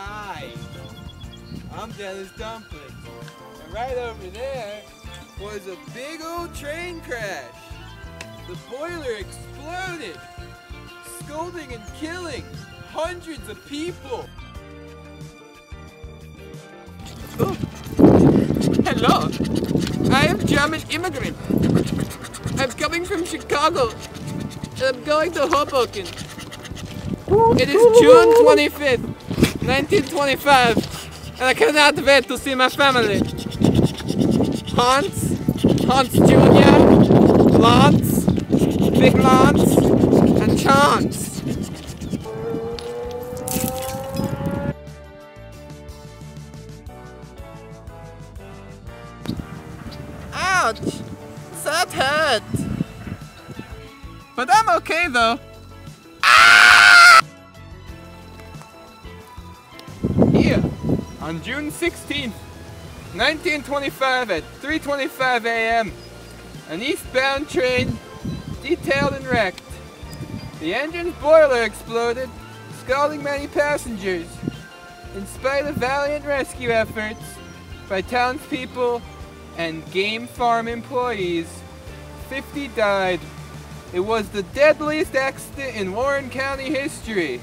Hi, I'm Dennis Dumpling. And right over there was a big old train crash. The boiler exploded, scolding and killing hundreds of people. Oh. Hello, I am German immigrant. I'm coming from Chicago. I'm going to Hoboken. It is June 25th, 1925, and I cannot wait to see my family. Hans, Hans Jr., Lance, Big Lance, and Chance. Ouch! That hurt! But I'm okay though. On June 16th, 1925 at 3.25 a.m., an eastbound train detailed and wrecked. The engine's boiler exploded, scalding many passengers. In spite of valiant rescue efforts by townspeople and game farm employees, 50 died. It was the deadliest accident in Warren County history.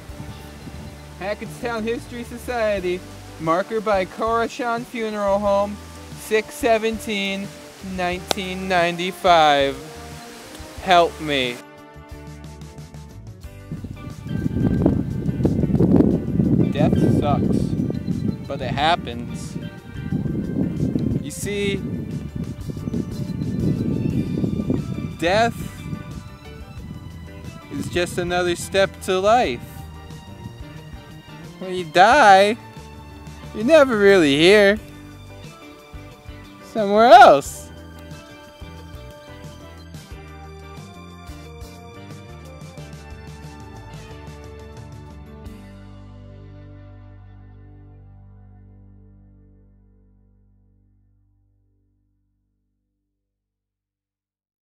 Hackettstown History Society, marker by Coruscant Funeral Home, 617 1995. Help me. Death sucks, but it happens. You see, death is just another step to life. When you die, you're never really here. Somewhere else.